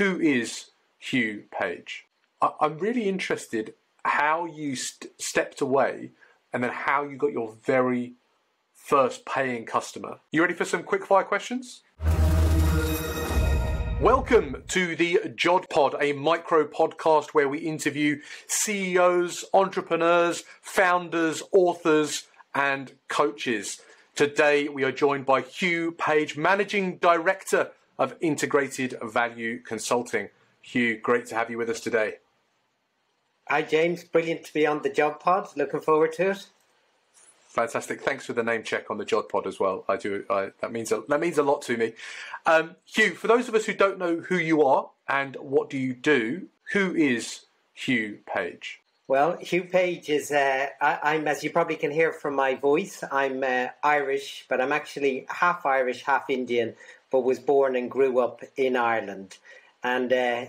who is Hugh Page? I- am really interested how you st- stepped away and then how you got your very first paying customer. You ready for some quick fire questions? Welcome to the Jod Pod, a micro podcast where we interview CEOs, entrepreneurs, founders, authors, and coaches. Today we are joined by Hugh Page, Managing Director of Integrated Value Consulting. Hugh, great to have you with us today. Hi, James. Brilliant to be on the Jod Pod. Looking forward to it. Fantastic. Thanks for the name check on the Jod Pod as well. I do. I, that means a, that means a lot to me. Um, Hugh, for those of us who don't know who you are and what do you do, who is Hugh Page? Well, Hugh Page is. Uh, I, am as you probably can hear from my voice. I'm uh, Irish, but I'm actually half Irish, half Indian. But was born and grew up in Ireland, and uh,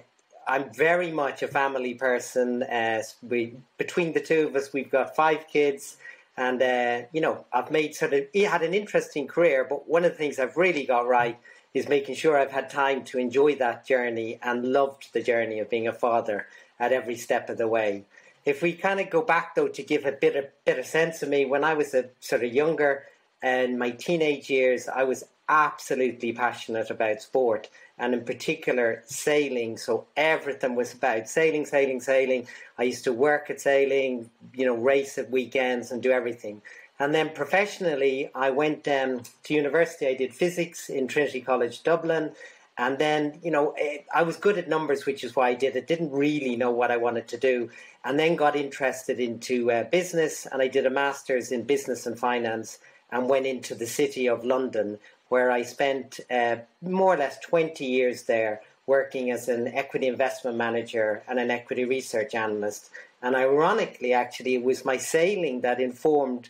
I'm very much a family person. Uh, we between the two of us, we've got five kids and uh, you know, I've made sort of he had an interesting career, but one of the things I've really got right is making sure I've had time to enjoy that journey and loved the journey of being a father at every step of the way. If we kind of go back though to give a bit of bit of sense of me, when I was a sort of younger and my teenage years, I was absolutely passionate about sport and in particular sailing. So everything was about sailing, sailing, sailing. I used to work at sailing, you know, race at weekends and do everything. And then professionally, I went um, to university. I did physics in Trinity College Dublin. And then, you know, eh, I was good at numbers, which is why I did it. Didn't really know what I wanted to do. And then got interested into uh, business. And I did a master's in business and finance and went into the city of London, where I spent uh, more or less 20 years there working as an equity investment manager and an equity research analyst. And ironically, actually, it was my sailing that informed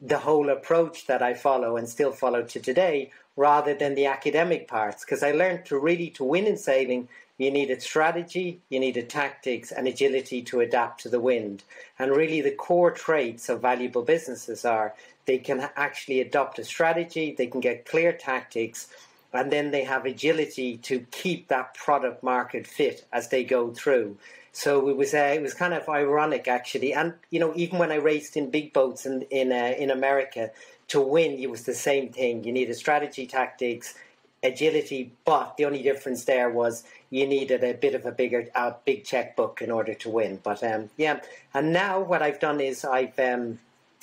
the whole approach that I follow and still follow to today rather than the academic parts because I learned to really to win in sailing you needed strategy, you needed tactics and agility to adapt to the wind. And really the core traits of valuable businesses are they can actually adopt a strategy, they can get clear tactics, and then they have agility to keep that product market fit as they go through. So it was uh, it was kind of ironic actually, and you know even when I raced in big boats in in uh, in America, to win it was the same thing. You needed strategy, tactics, agility, but the only difference there was you needed a bit of a bigger, a big checkbook in order to win. But um, yeah, and now what I've done is I've um,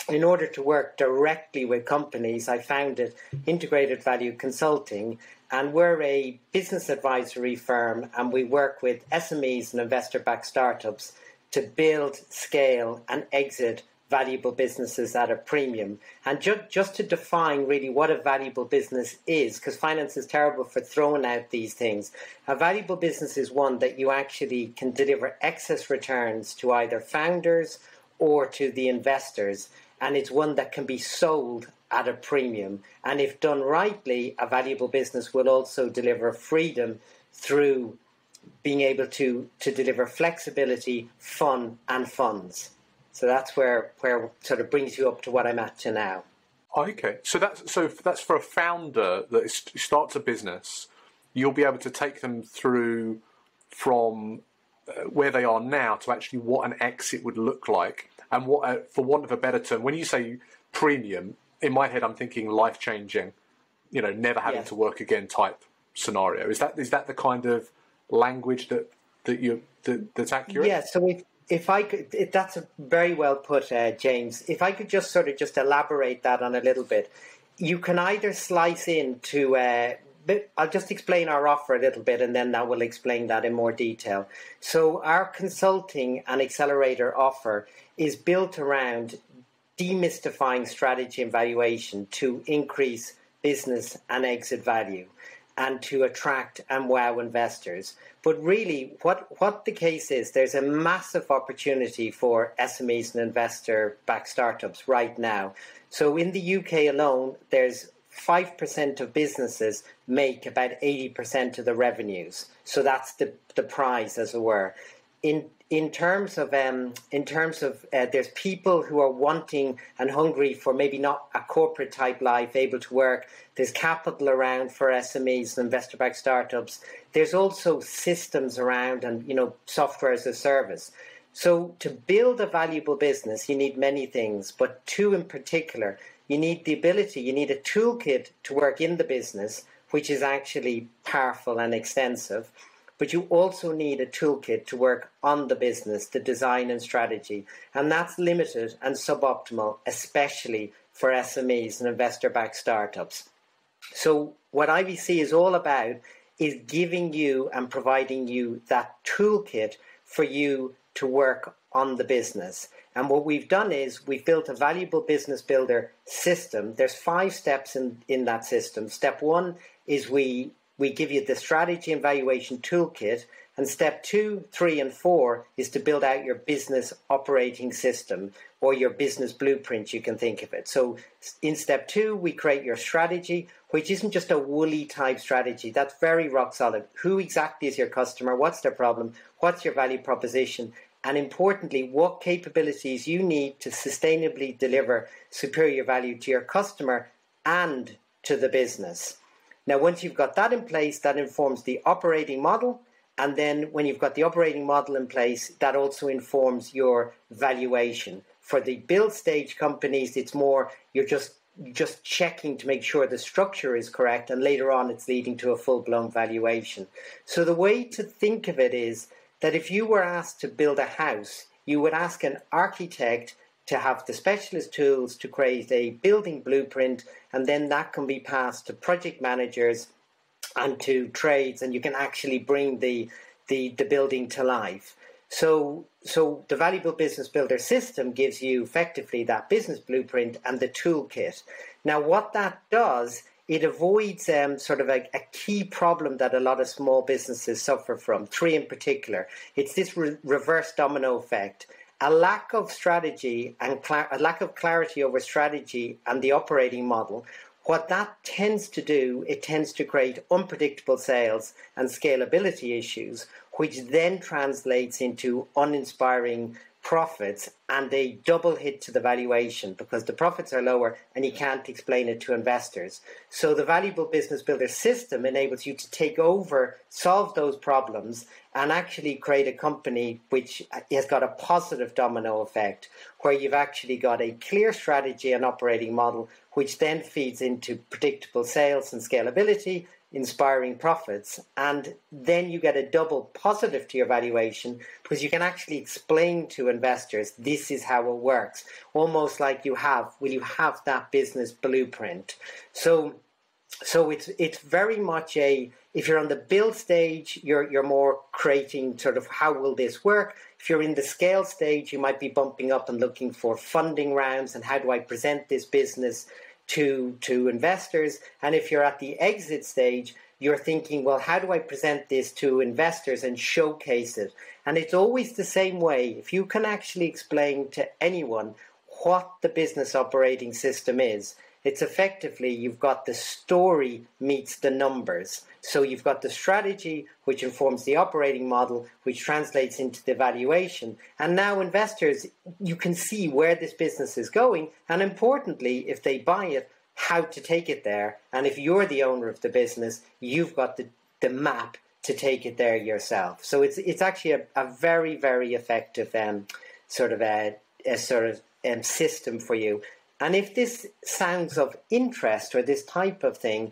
in order to work directly with companies, I founded Integrated Value Consulting, and we're a business advisory firm, and we work with SMEs and investor backed startups to build, scale, and exit valuable businesses at a premium. And ju- just to define really what a valuable business is, because finance is terrible for throwing out these things. A valuable business is one that you actually can deliver excess returns to either founders or to the investors and it's one that can be sold at a premium. And if done rightly, a valuable business will also deliver freedom through being able to, to deliver flexibility, fun, and funds. So that's where where sort of brings you up to what I'm at to now. Okay, so that's so that's for a founder that starts a business. You'll be able to take them through from uh, where they are now to actually what an exit would look like and what, uh, for want of a better term, when you say premium, in my head, I'm thinking life changing. You know, never having yeah. to work again type scenario. Is that is that the kind of language that that you that, that's accurate? Yeah. So if if I could, if that's very well put, uh, James. If I could just sort of just elaborate that on a little bit, you can either slice into uh, I'll just explain our offer a little bit and then that will explain that in more detail. So, our consulting and accelerator offer is built around demystifying strategy and valuation to increase business and exit value and to attract and wow investors. But really, what, what the case is, there's a massive opportunity for SMEs and investor backed startups right now. So, in the UK alone, there's 5% of businesses make about 80% of the revenues. So that's the, the prize, as it were. In in terms of um, in terms of uh, there's people who are wanting and hungry for maybe not a corporate type life, able to work. There's capital around for SMEs and investor backed startups. There's also systems around and you know software as a service. So to build a valuable business, you need many things, but two in particular. You need the ability, you need a toolkit to work in the business, which is actually powerful and extensive but you also need a toolkit to work on the business, the design and strategy. And that's limited and suboptimal, especially for SMEs and investor backed startups. So, what IVC is all about is giving you and providing you that toolkit for you to work on the business. And what we've done is we've built a valuable business builder system. There's five steps in, in that system. Step one is we we give you the strategy and valuation toolkit. And step two, three, and four is to build out your business operating system or your business blueprint, you can think of it. So in step two, we create your strategy, which isn't just a woolly type strategy. That's very rock solid. Who exactly is your customer? What's their problem? What's your value proposition? And importantly, what capabilities you need to sustainably deliver superior value to your customer and to the business. Now, once you've got that in place, that informs the operating model. And then when you've got the operating model in place, that also informs your valuation. For the build stage companies, it's more you're just just checking to make sure the structure is correct, and later on it's leading to a full blown valuation. So the way to think of it is that if you were asked to build a house, you would ask an architect to have the specialist tools to create a building blueprint, and then that can be passed to project managers and to trades, and you can actually bring the the, the building to life. So, so the valuable business builder system gives you effectively that business blueprint and the toolkit. Now, what that does, it avoids um, sort of a, a, key problem that a lot of small businesses suffer from. Three in particular. It's this re- reverse domino effect a lack of strategy and cl- a lack of clarity over strategy and the operating model, what that tends to do, it tends to create unpredictable sales and scalability issues, which then translates into uninspiring profits and a double hit to the valuation because the profits are lower and you can't explain it to investors. So the valuable business builder system enables you to take over, solve those problems and actually create a company which has got a positive domino effect where you've actually got a clear strategy and operating model which then feeds into predictable sales and scalability inspiring profits. And then you get a double positive to your valuation because you can actually explain to investors this is how it works. Almost like you have, will you have that business blueprint? So so it's it's very much a if you're on the build stage, you're you're more creating sort of how will this work. If you're in the scale stage, you might be bumping up and looking for funding rounds and how do I present this business to to investors. And if you're at the exit stage, you're thinking, well, how do I present this to investors and showcase it? And it's always the same way. If you can actually explain to anyone what the business operating system is, it's effectively you've got the story meets the numbers. So you've got the strategy, which informs the operating model, which translates into the valuation. And now investors, you can see where this business is going. And importantly, if they buy it, how to take it there. And if you're the owner of the business, you've got the, the map to take it there yourself. So it's it's actually a, a very very effective um, sort of a, a sort of um, system for you. And if this sounds of interest or this type of thing,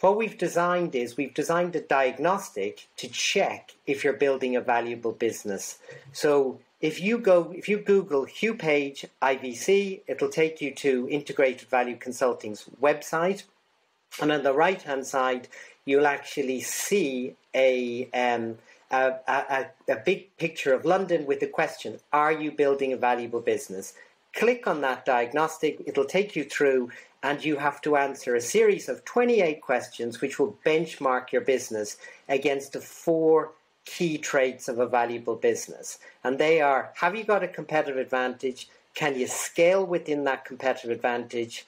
what we've designed is we've designed a diagnostic to check if you're building a valuable business. So if you go, if you Google Hugh Page IVC, it'll take you to Integrated Value Consulting's website. And on the right hand side, you'll actually see a, um, a, a, a big picture of London with the question Are you building a valuable business? Click on that diagnostic, it'll take you through, and you have to answer a series of 28 questions which will benchmark your business against the four key traits of a valuable business. And they are have you got a competitive advantage? Can you scale within that competitive advantage?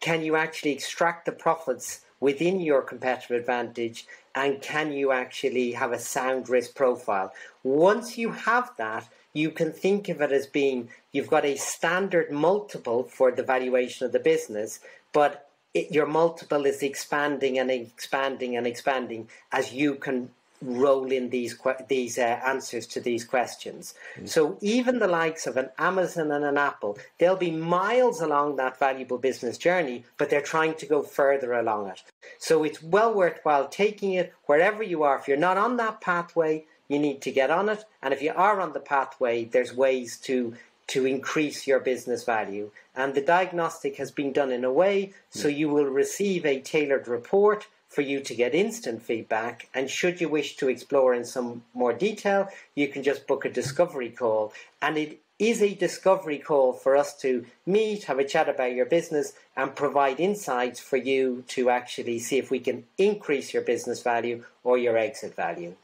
Can you actually extract the profits within your competitive advantage and can you actually have a sound risk profile? Once you have that, you can think of it as being you've got a standard multiple for the valuation of the business, but it, your multiple is expanding and expanding and expanding as you can roll in these these uh, answers to these questions. Mm. So even the likes of an Amazon and an Apple, they'll be miles along that valuable business journey, but they're trying to go further along it. So it's well worthwhile taking it wherever you are. If you're not on that pathway, you need to get on it, and if you are on the pathway, there's ways to to increase your business value. And the diagnostic has been done in a way so you will receive a tailored report for you to get instant feedback. And should you wish to explore in some more detail, you can just book a discovery call. And it is a discovery call for us to meet, have a chat about your business, and provide insights for you to actually see if we can increase your business value or your exit value.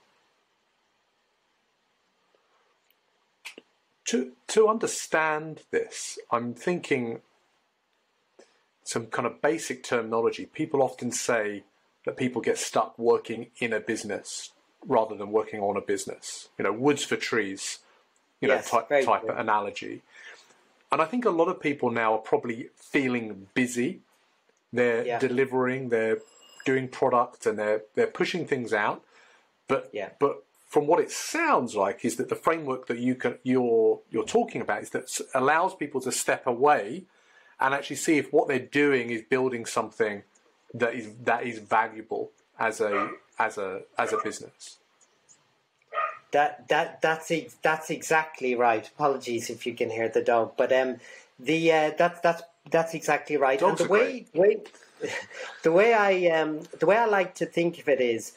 To, to understand this, I'm thinking some kind of basic terminology. People often say that people get stuck working in a business rather than working on a business. You know, woods for trees, you know, type, type of analogy. And I think a lot of people now are probably feeling busy. They're yeah. delivering, they're doing product, and they're they're pushing things out. But yeah. but from what it sounds like is that the framework that you can you're you're talking about is that allows people to step away and actually see if what they're doing is building something that is that is valuable as a as a as a business. That that that's that's exactly right. Apologies if you can hear the dog, but um, the uh, that's that's that's exactly right. Dogs and the way, way the way I um the way I like to think of it is,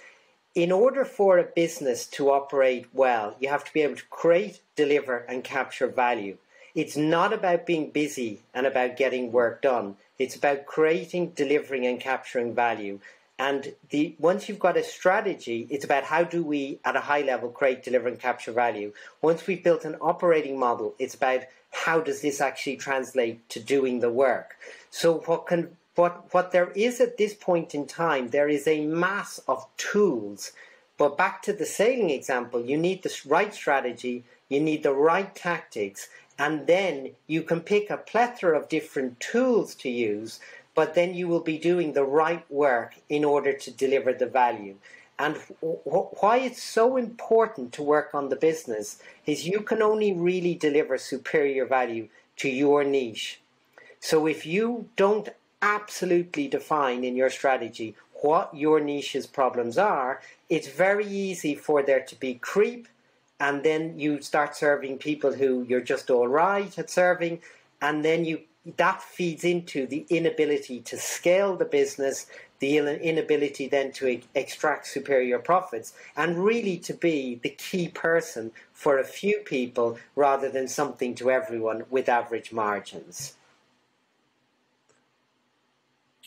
in order for a business to operate well, you have to be able to create, deliver, and capture value. It's not about being busy and about getting work done. It's about creating, delivering, and capturing value. And the once you've got a strategy, it's about how do we, at a high level, create, deliver, and capture value. Once we've built an operating model, it's about how does this actually translate to doing the work. So what can what what there is at this point in time, there is a mass of tools. But back to the sailing example, you need the right strategy, you need the right tactics, and then you can pick a plethora of different tools to use, but then you will be doing the right work in order to deliver the value. And why it's so important to work on the business is you can only really deliver superior value to your niche. So if you don't absolutely define in your strategy what your niche's problems are, it's very easy for there to be creep and then you start serving people who you're just all right at serving, and then you that feeds into the inability to scale the business, the inability then to extract superior profits, and really to be the key person for a few people rather than something to everyone with average margins.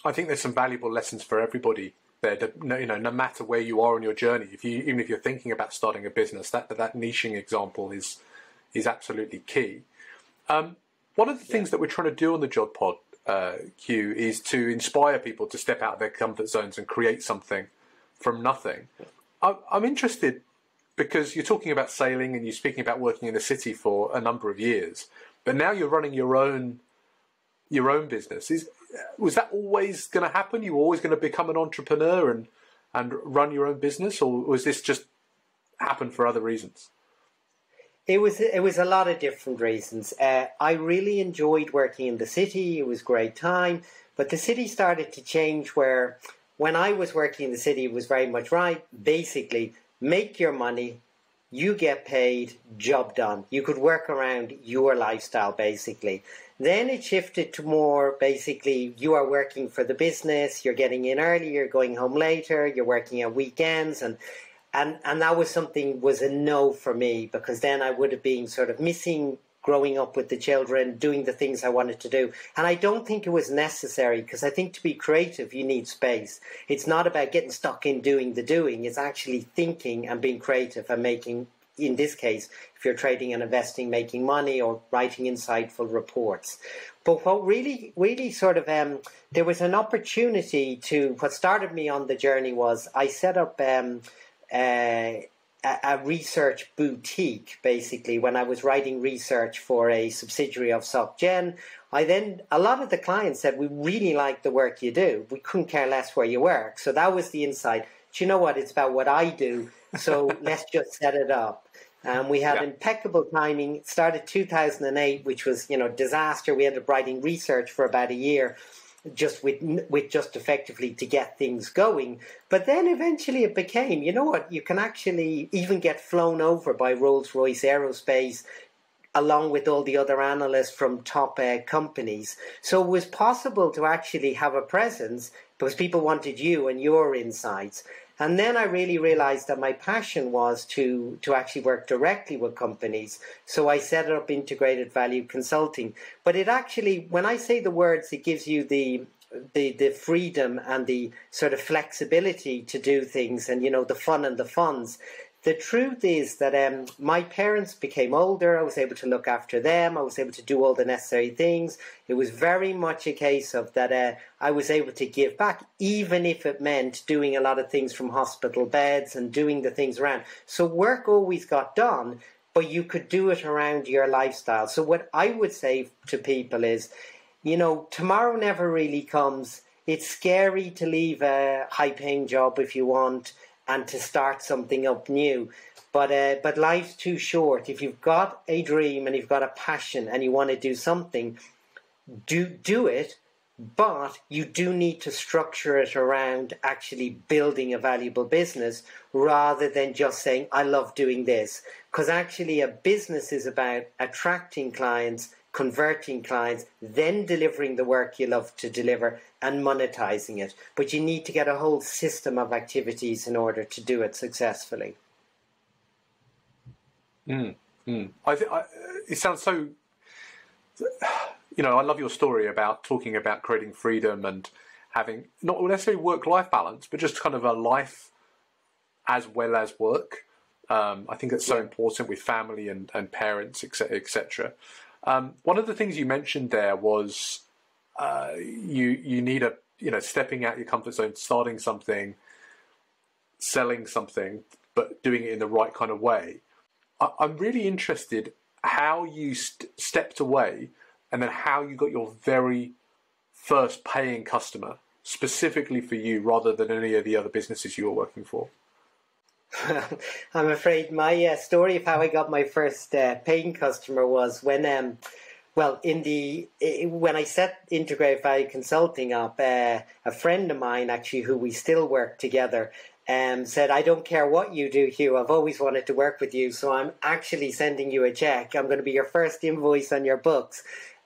I think there's some valuable lessons for everybody there. You know, no matter where you are on your journey, if you even if you're thinking about starting a business, that that niching example is is absolutely key. Um, one of the things that we're trying to do on the Jod Pod, uh, Hugh, is to inspire people to step out of their comfort zones and create something from nothing. I, I'm interested because you're talking about sailing and you're speaking about working in the city for a number of years, but now you're running your own your own business. Is was that always going to happen? You were always going to become an entrepreneur and and run your own business, or was this just happen for other reasons? It was it was a lot of different reasons. Uh, I really enjoyed working in the city. It was great time, but the city started to change. Where when I was working in the city, it was very much right. Basically, make your money, you get paid, job done. You could work around your lifestyle basically. Then it shifted to more basically you are working for the business, you're getting in early, you're going home later, you're working at weekends and and and that was something was a no for me because then I would have been sort of missing growing up with the children, doing the things I wanted to do. And I don't think it was necessary because I think to be creative, you need space. It's not about getting stuck in doing the doing, it's actually thinking and being creative and making in this case, if you're trading and investing, making money, or writing insightful reports. But what really, really sort of, um, there was an opportunity to, what started me on the journey was I set up um, uh, a, research boutique, basically, when I was writing research for a subsidiary of SocGen. I then, a lot of the clients said, we really like the work you do. We couldn't care less where you work. So that was the insight. Do you know what? It's about what I do. So let's just set it up. And we had yeah. impeccable timing. It started 2008, which was, you know, disaster. We ended up writing research for about a year just with with just effectively to get things going. But then eventually it became, you know what, you can actually even get flown over by Rolls Royce Aerospace along with all the other analysts from top uh, companies. So it was possible to actually have a presence because people wanted you and your insights. And then I really realized that my passion was to, to actually work directly with companies. So I set up integrated value consulting. But it actually, when I say the words, it gives you the the the freedom and the sort of flexibility to do things and you know the fun and the funds the truth is that um, my parents became older. I was able to look after them. I was able to do all the necessary things. It was very much a case of that uh, I was able to give back, even if it meant doing a lot of things from hospital beds and doing the things around. So work always got done, but you could do it around your lifestyle. So what I would say to people is, you know, tomorrow never really comes. It's scary to leave a high paying job if you want and to start something up new. But uh, but life's too short. If you've got a dream and you've got a passion and you want to do something, do do it. But you do need to structure it around actually building a valuable business rather than just saying, I love doing this. Because actually, a business is about attracting clients converting clients, then delivering the work you love to deliver and monetizing it. But you need to get a whole system of activities in order to do it successfully. Mm, mm. I think it sounds so. You know, I love your story about talking about creating freedom and having not necessarily work-life balance, but just kind of a life as well as work. Um, I think it's so yeah. important with family and, and parents, etc. etc. Um, one of the things you mentioned there was uh, you you need a you know stepping out your comfort zone, starting something, selling something, but doing it in the right kind of way. I, am really interested how you st- stepped away, and then how you got your very first paying customer specifically for you, rather than any of the other businesses you were working for. I'm afraid my uh, story of how I got my first uh, paying customer was when, um, well, in the when I set Integrated Value Consulting up, uh, a friend of mine actually, who we still work together, um, said, "I don't care what you do, Hugh. I've always wanted to work with you, so I'm actually sending you a check. I'm going to be your first invoice on your books."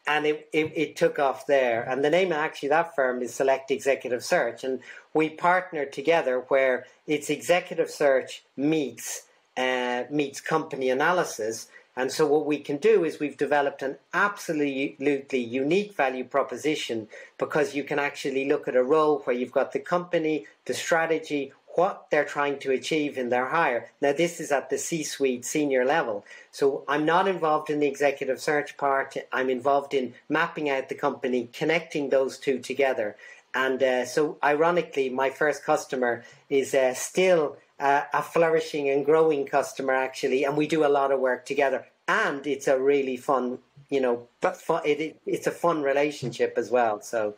And it, it, it, took off there. And the name actually that firm is Select Executive Search, and we partnered together where it's executive search meets uh, meets company analysis. And so what we can do is we've developed an absolutely unique value proposition because you can actually look at a role where you've got the company, the strategy, what they're trying to achieve in their hire. Now, this is at the C suite senior level. So I'm not involved in the executive search part. I'm involved in mapping out the company, connecting those two together. And uh, so, ironically, my first customer is uh, still uh, a flourishing and growing customer, actually. And we do a lot of work together. And it's a really fun, you know, fun, it, it, it's a fun relationship as well. So,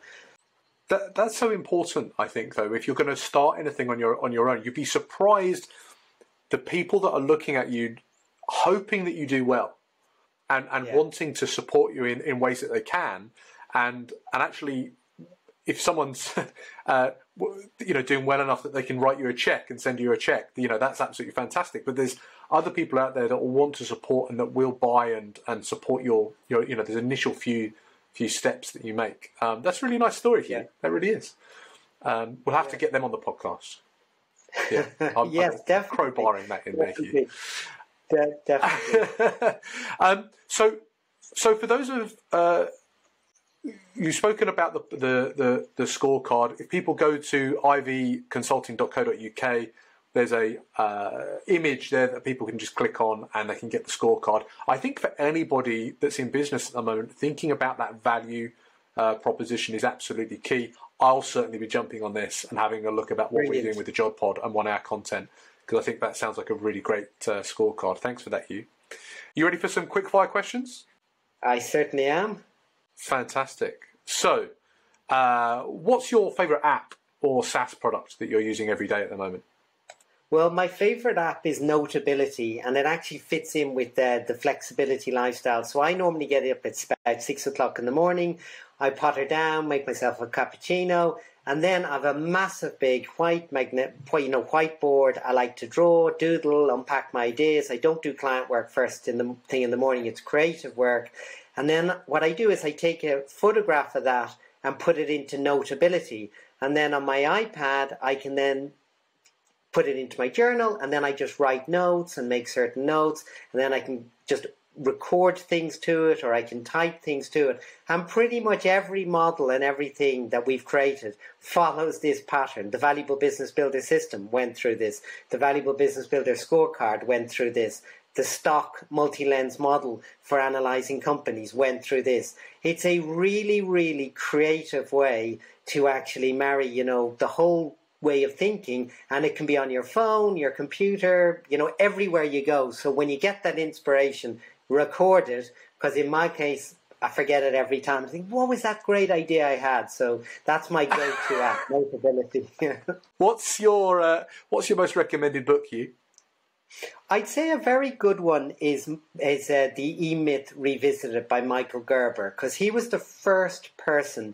that, that's so important, I think, though. If you're going to start anything on your on your own, you'd be surprised the people that are looking at you, hoping that you do well, and and yeah. wanting to support you in, in ways that they can, and and actually, if someone's uh, you know doing well enough that they can write you a check and send you a check, you know that's absolutely fantastic. But there's other people out there that will want to support and that will buy and and support your your you know there's initial few few steps that you make. Um, that's a really nice story, Hugh. Yeah. That really is. Um, we'll have yeah. to get them on the podcast. Yeah, I'm, yes, I'm definitely. Crowbarring that in definitely. there, Hugh. De- definitely. um, so, so for those of uh, you've spoken about the, the, the, the, scorecard. If people go to ivconsulting.co.uk, there's a uh, image there that people can just click on and they can get the scorecard. I think for anybody that's in business at the moment, thinking about that value uh, proposition is absolutely key. I'll certainly be jumping on this and having a look about what Brilliant. we're doing with the Jod Pod and one hour content because I think that sounds like a really great uh, scorecard. Thanks for that, Hugh. You ready for some quick fire questions? I certainly am. Fantastic. So, uh, what's your favourite app or SaaS product that you're using every day at the moment? Well, my favorite app is Notability, and it actually fits in with the, the flexibility lifestyle. So I normally get up at about six o'clock in the morning. I potter down, make myself a cappuccino, and then I have a massive big white magnet, you know, whiteboard. I like to draw, doodle, unpack my ideas. I don't do client work first in the thing in the morning. It's creative work. And then what I do is I take a photograph of that and put it into Notability. And then on my iPad, I can then put it into my journal and then I just write notes and make certain notes and then I can just record things to it or I can type things to it. And pretty much every model and everything that we've created follows this pattern. The Valuable Business Builder system went through this. The Valuable Business Builder scorecard went through this. The stock multi-lens model for analyzing companies went through this. It's a really, really creative way to actually marry, you know, the whole way of thinking and it can be on your phone your computer you know everywhere you go so when you get that inspiration record it because in my case I forget it every time. I think, what was that great idea I had? So that's my go-to app, Notability. what's your uh, What's your most recommended book, Hugh? I'd say a very good one is is uh, the E Myth Revisited by Michael Gerber because he was the first person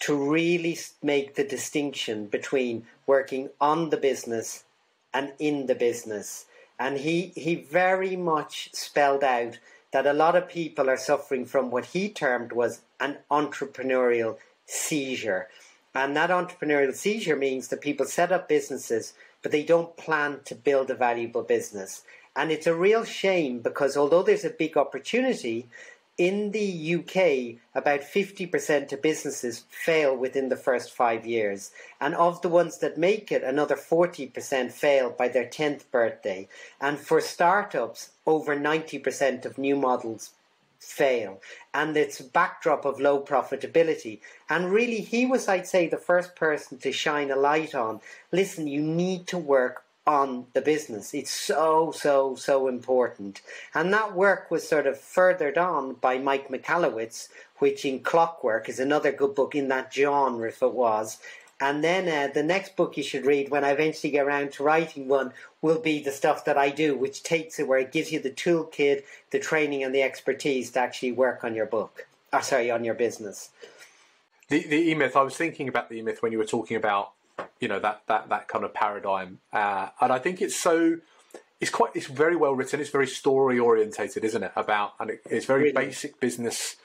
to really make the distinction between working on the business and in the business. And he, he very much spelled out that a lot of people are suffering from what he termed was an entrepreneurial seizure. And that entrepreneurial seizure means that people set up businesses, but they don't plan to build a valuable business. And it's a real shame because although there's a big opportunity, in the UK, about 50% of businesses fail within the first five years. And of the ones that make it, another 40% fail by their 10th birthday. And for startups, over 90% of new models fail. And it's a backdrop of low profitability. And really, he was, I'd say, the first person to shine a light on listen, you need to work on the business. It's so, so, so important. And that work was sort of furthered on by Mike Michalowicz, which in Clockwork is another good book in that genre, if it was. And then uh, the next book you should read when I eventually get around to writing one will be the stuff that I do, which takes it where it gives you the toolkit, the training, and the expertise to actually work on your book. Or sorry, on your business. The the E Myth. I was thinking about the E Myth when you were talking about you know that that that kind of paradigm, uh, and I think it's so. It's quite. It's very well written. It's very story orientated, isn't it? About and it, it's very really? basic business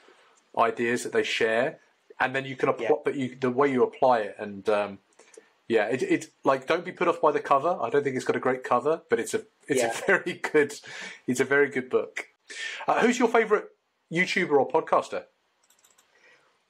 ideas that they share, and then you can apply. Yeah. But you the way you apply it, and um, yeah, it, it's like don't be put off by the cover. I don't think it's got a great cover, but it's a it's yeah. a very good it's a very good book. Uh, who's your favourite YouTuber or podcaster?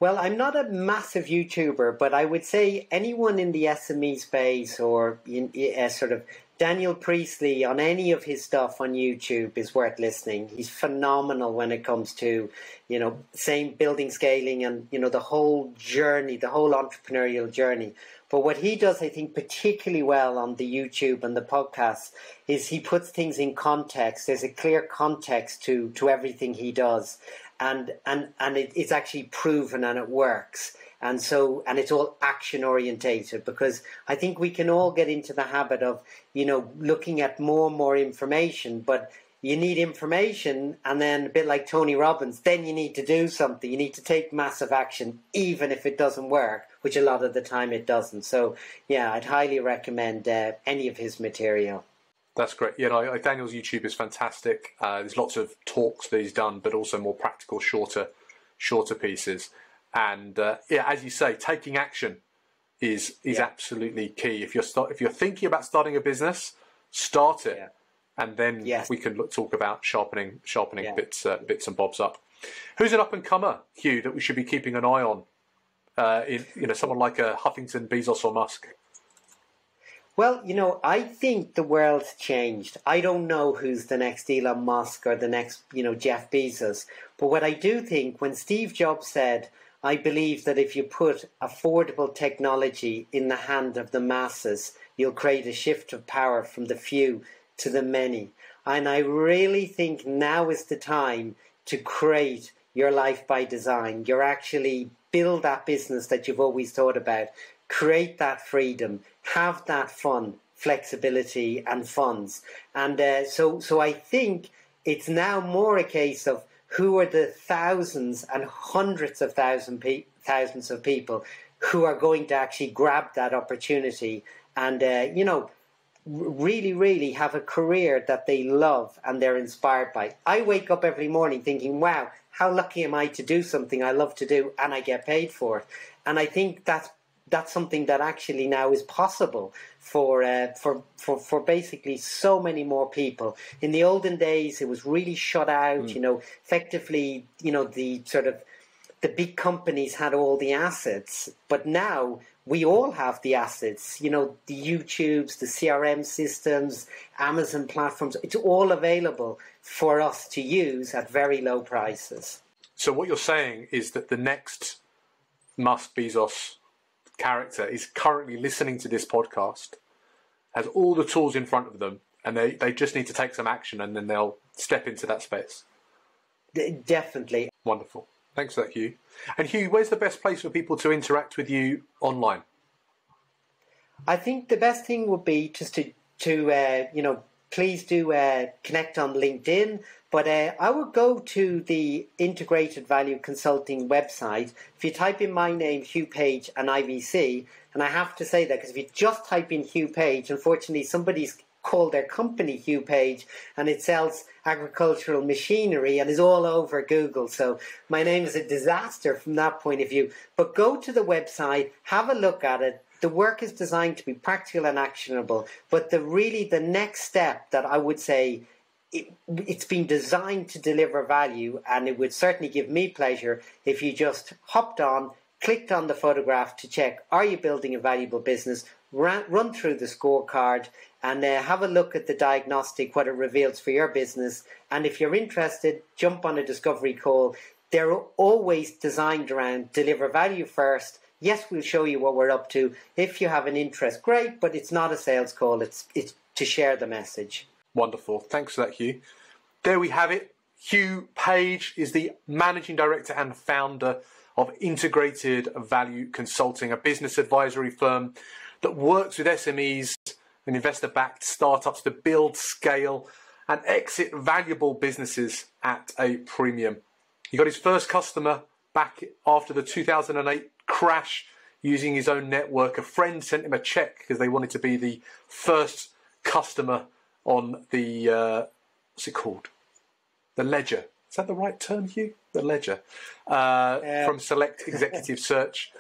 Well, I'm not a massive YouTuber, but I would say anyone in the SME space or in, uh, sort of Daniel Priestley on any of his stuff on YouTube is worth listening. He's phenomenal when it comes to, you know, same building scaling and, you know, the whole journey, the whole entrepreneurial journey. But what he does, I think, particularly well on the YouTube and the podcast is he puts things in context. There's a clear context to, to everything he does and and and it, it's actually proven and it works. And so and it's all action orientated because i think we can all get into the habit of you know looking at more and more information but you need information and then a bit like tony robbins then you need to do something. You need to take massive action even if it doesn't work which a lot of the time it doesn't. So yeah i'd highly recommend uh, any of his material that's great. Yeah, no, Daniel's YouTube is fantastic. Uh, there's lots of talks that he's done, but also more practical, shorter, shorter pieces. And uh, yeah, as you say, taking action is is yeah. absolutely key. If you're start, if you're thinking about starting a business, start it, yeah. and then yes. we can look, talk about sharpening sharpening yeah. bits uh, bits and bobs up. Who's an up and comer, Hugh, that we should be keeping an eye on? Uh, in you know, someone like a uh, Huffington, Bezos, or Musk. Well, you know, I think the world's changed. I don't know who's the next Elon Musk or the next, you know, Jeff Bezos. But what I do think, when Steve Jobs said, I believe that if you put affordable technology in the hand of the masses, you'll create a shift of power from the few to the many. And I really think now is the time to create your life by design. You're actually build that business that you've always thought about, create that freedom, have that fun, flexibility, and funds. And uh, so, so I think it's now more a case of who are the thousands and hundreds of thousand pe- thousands of people who are going to actually grab that opportunity and uh, you know really really have a career that they love and they're inspired by i wake up every morning thinking wow how lucky am i to do something i love to do and i get paid for it and i think that's that's something that actually now is possible for, uh, for for for basically so many more people. In the olden days, it was really shut out. Mm. You know, effectively, you know, the sort of the big companies had all the assets, but now we all have the assets. You know, the YouTubes, the CRM systems, Amazon platforms. It's all available for us to use at very low prices. So what you're saying is that the next Musk Bezos character is currently listening to this podcast, has all the tools in front of them, and they, they just need to take some action and then they'll step into that space. Definitely. Wonderful. Thanks for that, Hugh. And Hugh, where's the best place for people to interact with you online? I think the best thing would be just to to uh, you know please do uh, connect on LinkedIn. But uh, I would go to the Integrated Value Consulting website. If you type in my name, Hugh Page, and IVC, and I have to say that because if you just type in Hugh Page, unfortunately, somebody's called their company Hugh Page, and it sells agricultural machinery and is all over Google. So my name is a disaster from that point of view. But go to the website, have a look at it, the work is designed to be practical and actionable, but the really the next step that I would say it, it's been designed to deliver value, and it would certainly give me pleasure if you just hopped on, clicked on the photograph to check are you building a valuable business, run, run through the scorecard, and uh, have a look at the diagnostic, what it reveals for your business. And if you're interested, jump on a discovery call. They're always designed around deliver value first yes, we'll show you what we're up to. If you have an interest, great, but it's not a sales call, it's, it's to share the message. Wonderful. Thanks for that, Hugh. There we have it. Hugh Page is the managing director and founder of Integrated Value Consulting, a business advisory firm that works with SMEs and investor backed startups to build, scale, and exit valuable businesses at a premium. He got his first customer back after the 2008 crash using his own network. A friend sent him a check because they wanted to be the first customer on the uh, what's it called? The ledger. Is that the right term, Hugh? The ledger uh, yeah. from Select Executive Search.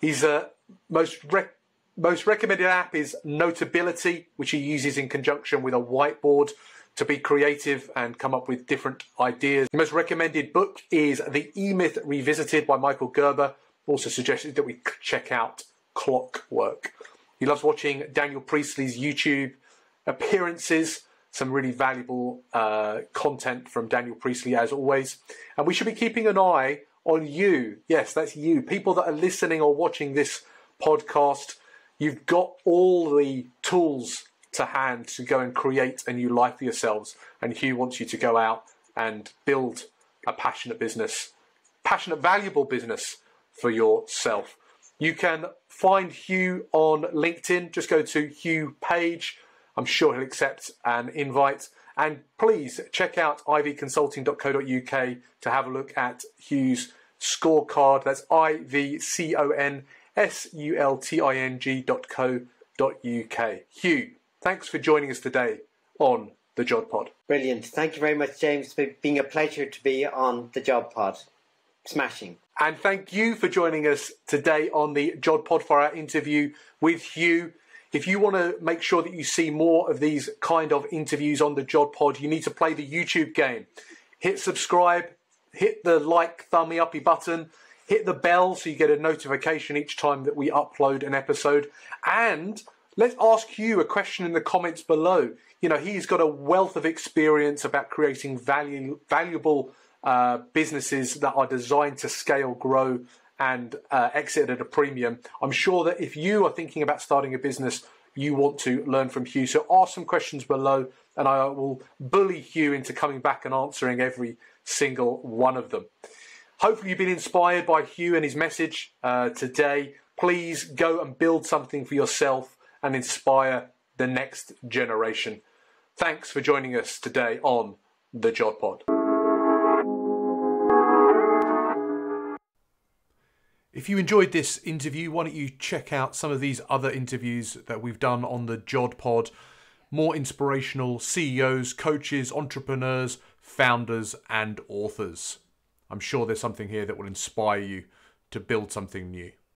His uh, most rec- most recommended app is Notability, which he uses in conjunction with a whiteboard to be creative and come up with different ideas. The most recommended book is The E Myth Revisited by Michael Gerber, also suggested that we check out Clockwork. He loves watching Daniel Priestley's YouTube appearances, some really valuable uh, content from Daniel Priestley as always. And we should be keeping an eye on you. Yes, that's you. People that are listening or watching this podcast, you've got all the tools to hand to go and create a new life for yourselves. And Hugh wants you to go out and build a passionate business, passionate, valuable business for yourself. You can find Hugh on LinkedIn. Just go to Hugh Page. I'm sure he'll accept an invite. And please check out ivconsulting.co.uk to have a look at Hugh's scorecard. That's I V C O N S U L T I N G.co.uk. Hugh, thanks for joining us today on the Jod Pod. Brilliant. Thank you very much, James. It's been a pleasure to be on the Jod Pod. Smashing. And thank you for joining us today on the Jod Pod for our interview with Hugh. If you want to make sure that you see more of these kind of interviews on the Jod Pod, you need to play the YouTube game. Hit subscribe, hit the like, thumbie uppy button, hit the bell so you get a notification each time that we upload an episode, and let's ask you a question in the comments below. You know, he's got a wealth of experience about creating value, valuable uh, businesses that are designed to scale, grow, and uh, exit at a premium. I'm sure that if you are thinking about starting a business, you want to learn from Hugh. So ask some questions below, and I will bully Hugh into coming back and answering every single one of them. Hopefully, you've been inspired by Hugh and his message uh, today. Please go and build something for yourself and inspire the next generation. Thanks for joining us today on the Jod Pod. If you enjoyed this interview, why don't you check out some of these other interviews that we've done on the Jod Pod? More inspirational CEOs, coaches, entrepreneurs, founders, and authors. I'm sure there's something here that will inspire you to build something new.